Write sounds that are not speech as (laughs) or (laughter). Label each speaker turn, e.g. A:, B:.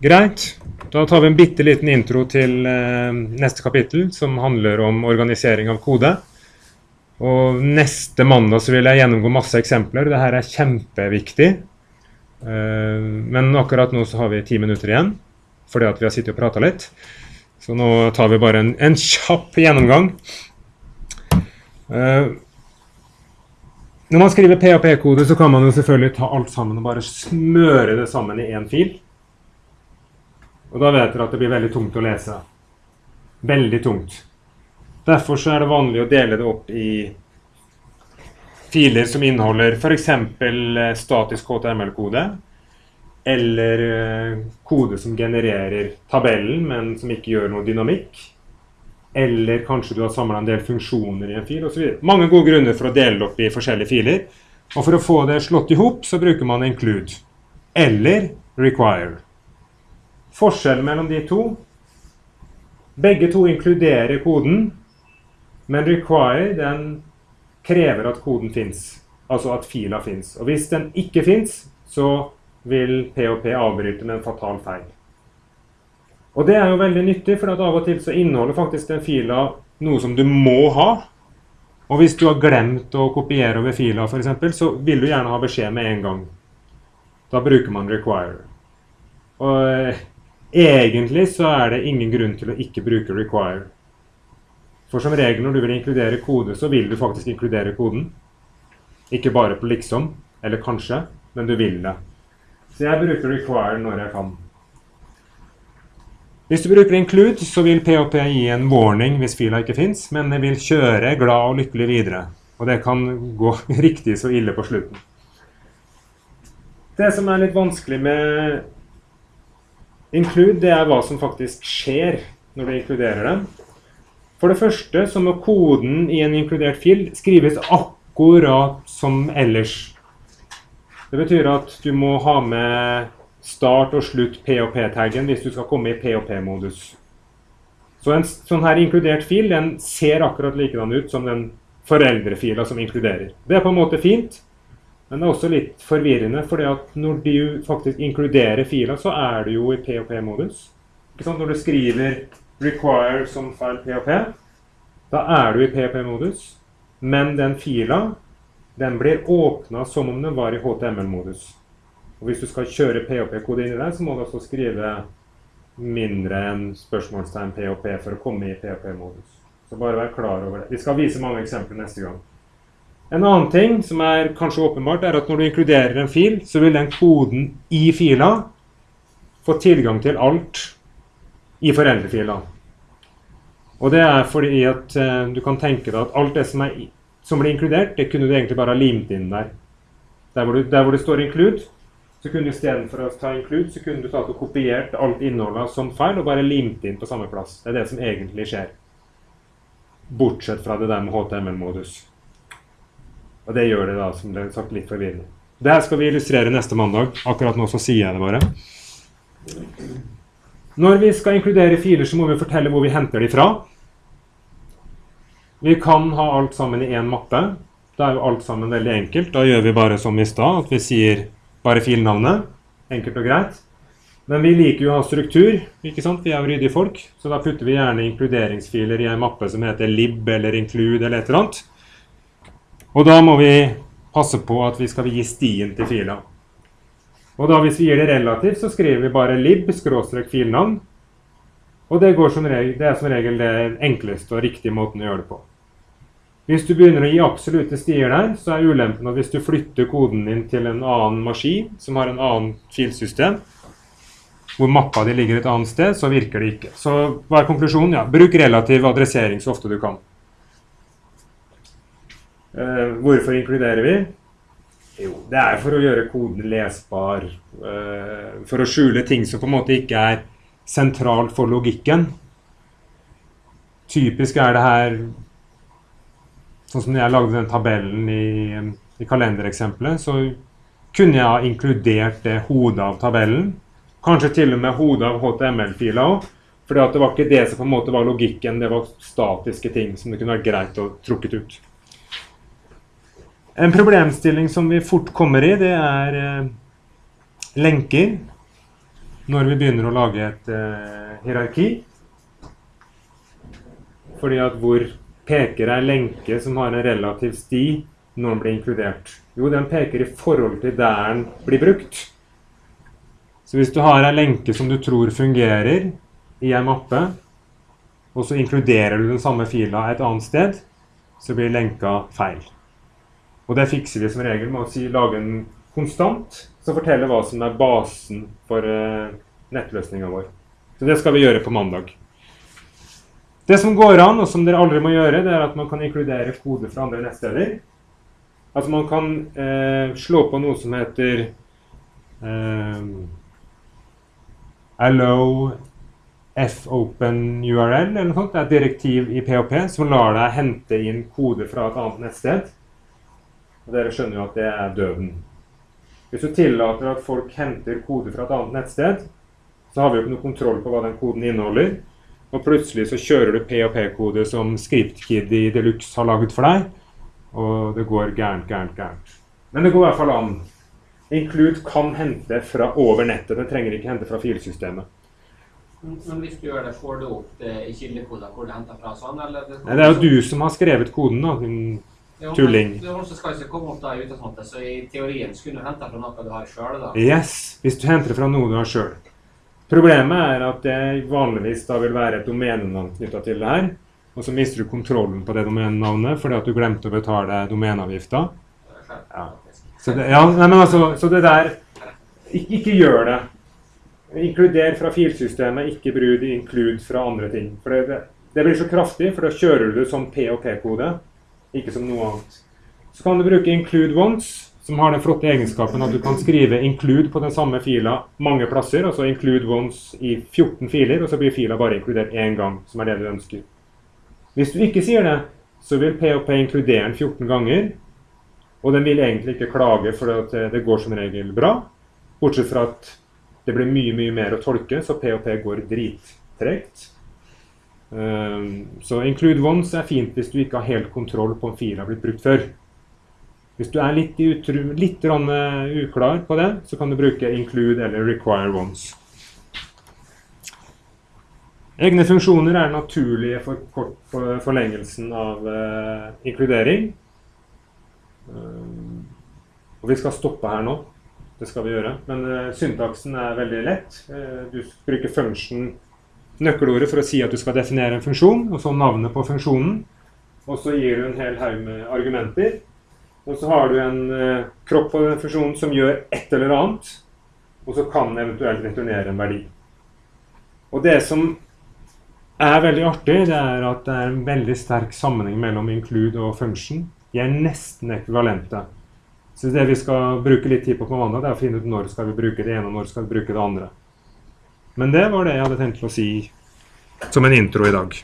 A: Greit. Da tar vi en bitte liten intro til eh, neste kapittel, som handler om organisering av kode. Og neste mandag så vil jeg gjennomgå masse eksempler. Dette er kjempeviktig. Eh, men akkurat nå så har vi ti minutter igjen, fordi at vi har sittet og prata litt. Så nå tar vi bare en, en kjapp gjennomgang. Eh, når man skriver PAP-kode, så kan man jo selvfølgelig ta alt sammen og bare smøre det sammen i én fil. Og da vet dere at det blir veldig tungt å lese. Veldig tungt. Derfor er det vanlig å dele det opp i filer som inneholder f.eks. Eh, statisk HTML-kode, eller eh, kode som genererer tabellen, men som ikke gjør noe dynamikk. Eller kanskje du har samla en del funksjoner i en fil osv. Mange gode grunner for å dele det opp i forskjellige filer. Og for å få det slått i hop, så bruker man include. Eller require. Forskjellen mellom de to Begge to inkluderer koden, men require den krever at koden fins. Altså at fila fins. Og hvis den ikke fins, så vil PHP avbryte med en fatal feil. Og det er jo veldig nyttig, for av og til så inneholder faktisk den fila noe som du må ha. Og hvis du har glemt å kopiere over fila, f.eks., så vil du gjerne ha beskjed med en gang. Da bruker man require. Og Egentlig så er det ingen grunn til å ikke bruke require. For som regel når du vil inkludere kode, så vil du faktisk inkludere koden. Ikke bare på liksom, eller kanskje, men du vil det. Så jeg bruker require når jeg kan. Hvis du bruker include, så vil PHP gi en warning hvis fila ikke fins, men det vil kjøre glad og lykkelig videre. Og det kan gå (laughs) riktig så ille på slutten. Det som er litt vanskelig med Include det er hva som faktisk skjer når du inkluderer den. For det første så må koden i en inkludert fil skrives akkurat som ellers. Det betyr at du må ha med start og slutt POP-taggen hvis du skal komme i POP-modus. Så en sånn her inkludert fil den ser akkurat likedan ut som den foreldrefila som inkluderer. Det er på en måte fint, men det er også litt forvirrende, fordi at når du faktisk inkluderer fila, så er du jo i POP-modus. Når du skriver 'require' som feil POP', da er du i POP-modus. Men den fila den blir åpna som om den var i HTML-modus. Og Hvis du skal kjøre POP-kode inn i den, så må du også skrive mindre enn spørsmålstegn POP for å komme i POP-modus. Så bare vær klar over det. Vi skal vise mange eksempler neste gang. En annen ting som er kanskje åpenbart, er at når du inkluderer en fil, så vil den koden i fila få tilgang til alt i foreldrefila. Og det er fordi at uh, du kan tenke deg at alt det som, er, som blir inkludert, det kunne du egentlig bare ha limt inn der. Der hvor, du, der hvor det står 'include', så kunne du istedenfor å ta 'include', så kunne du tatt og kopiert alt innholdet som feil og bare limt inn på samme plass. Det er det som egentlig skjer. Bortsett fra det der med HTML-modus. Og det gjør det da, som det er sagt, litt forvirrende. Det her skal vi illustrere neste mandag. Akkurat nå så sier jeg det bare. Når vi skal inkludere filer, så må vi fortelle hvor vi henter de fra. Vi kan ha alt sammen i én mappe. Da er jo alt sammen veldig enkelt. Da gjør vi bare som i stad, at vi sier bare filnavnet. Enkelt og greit. Men vi liker jo å ha struktur. ikke sant? Vi er jo ryddige folk. Så da putter vi gjerne inkluderingsfiler i en mappe som heter lib eller include eller et eller annet. Og da må vi passe på at vi skal gi stien til fila. Og da hvis vi gir det relativt, så skriver vi bare lib-filnavn. Og det, regel, det, er som regel det enkleste og riktige måten å gjøre det på. Hvis du begynner å gi absolutte stier der, så er ulempen at hvis du flytter koden din til en annen maskin som har en annen filsystem, hvor mappa di ligger et annet sted, så virker det ikke. Så hva er konklusjonen? Ja, bruk relativ adressering så ofte du kan. Uh, hvorfor inkluderer vi? Jo, det er for å gjøre koden lesbar. Uh, for å skjule ting som på en måte ikke er sentralt for logikken. Typisk er det her Sånn som jeg lagde den tabellen i, i kalendereksempelet, så kunne jeg ha inkludert det hodet av tabellen. Kanskje til og med hodet av HTML-fila òg. For det var ikke det som på en måte var logikken, det var statiske ting som det kunne vært greit å trukket ut. En problemstilling som vi fort kommer i, det er eh, lenker. når vi begynner å lage et eh, hierarki. Fordi at hvor peker ei lenke som har en relativ sti når den blir inkludert? Jo, den peker i forhold til der den blir brukt. Så hvis du har ei lenke som du tror fungerer i ei mappe, og så inkluderer du den samme fila et annet sted, så blir lenka feil. Og det fikser vi som regel med å si, lage en konstant som forteller hva som er basen for eh, nettløsninga vår. Så det skal vi gjøre på mandag. Det som går an, og som dere aldri må gjøre, det er at man kan inkludere kode fra andre nettsteder. Altså man kan eh, slå på noe som heter eh, allow fopen URL eller noe sånt. Det er et direktiv i PHP som lar deg hente inn kode fra et annet nettsted. Og dere skjønner jo at det er døden. Hvis du tillater at folk henter kode fra et annet nettsted, så har vi jo ikke noe kontroll på hva den koden inneholder. Og plutselig så kjører du PHP-kode som ScriptKid i Deluxe har laget for deg, og det går gærent, gærent, gærent. Men det går i hvert fall an. Include kan hente fra over nettet. Det trenger ikke hente fra filsystemet.
B: Men hvis du gjør det, får du opp det i kildekoden hvor det henter fra? sånn, eller? Det,
A: Nei, det er jo du som har skrevet koden, da. Tulling.
B: Men, det skal ikke komme opp i utgangspunktet, så i teorien skulle du hente fra noe du har sjøl?
A: Yes, hvis du henter fra noe du har sjøl. Problemet er at det vanligvis da vil være et domenenavn knytta til det her. Og så mister du kontrollen på det domenenavnet fordi at du glemte å betale domeneavgifta. Ja. Så det, ja, nei, men altså, så det der ikke, ikke gjør det. Inkluder fra filsystemet, ikke bruk include fra andre ting. For det, det, blir så kraftig, for da kjører du som P og P-kode, ikke som noe annet. Så kan du bruke include once, som har den flotte egenskapen at du kan skrive 'include' på den samme fila mange plasser. Altså 'include once' i 14 filer, og så blir fila bare inkludert én gang, som er det du ønsker. Hvis du ikke sier det, så vil PHP inkludere den 14 ganger. Og den vil egentlig ikke klage, for det går som regel bra. Bortsett fra at det blir mye mye mer å tolke, så PHP går drittregt. Um, så include once er fint hvis du ikke har helt kontroll på om fila har blitt brukt før. Hvis du er litt, litt uklar på det, så kan du bruke include eller require once. Egne funksjoner er naturlige for, kort, for forlengelsen av uh, inkludering. Um, og vi skal stoppe her nå. Det skal vi gjøre. Men uh, syntaksen er veldig lett. Du bruker function, nøkkelordet, for å si at du skal definere en funksjon, og så navnet på funksjonen. Og så gir du en hel haug med argumenter. Og så har du en eh, kropp på den funksjonen som gjør et eller annet. Og så kan den eventuelt returnere en verdi. Og det som er veldig artig, det er at det er en veldig sterk sammenheng mellom include og function. De er nesten ekvivalente. Så det vi skal bruke litt tid på på mandag, det er å finne ut når skal vi bruke det ene og når skal vi bruke det andre. Men det var det jeg hadde tenkt å si som en intro i dag.